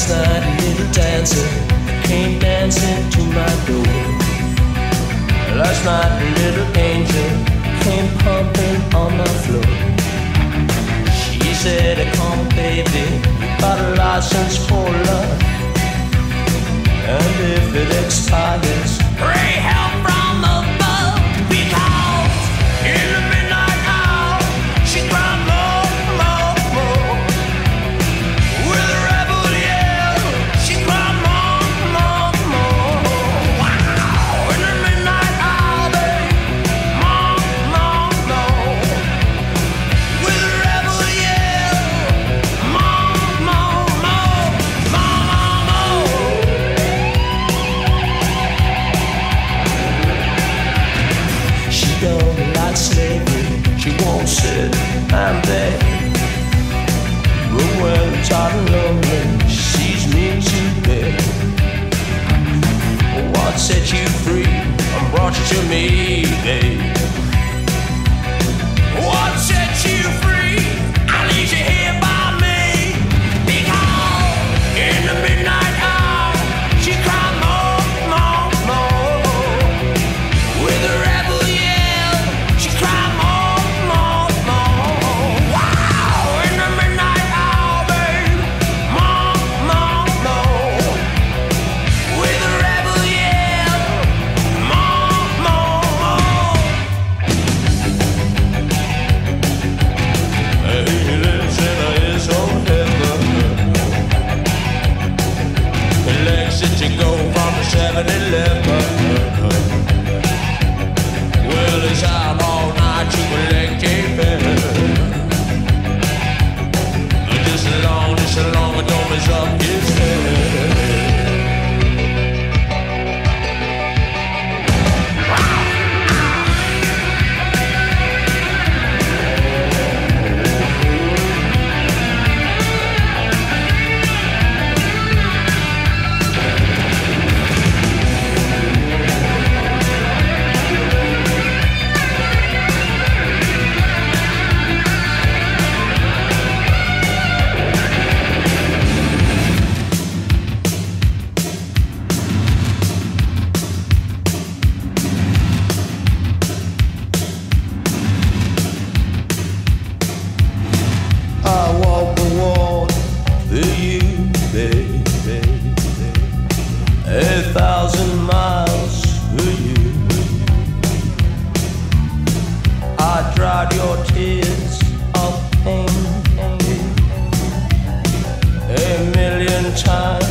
last night a little dancer came dancing to my door. Last night a little angel came pumping on the floor. She said, come baby, got a license for love. And if it expires, Don't like slavery, she won't sit and beg. But when I'm tired and lonely, she sees me today. What set you free and brought you to me, babe? Long as don't 穿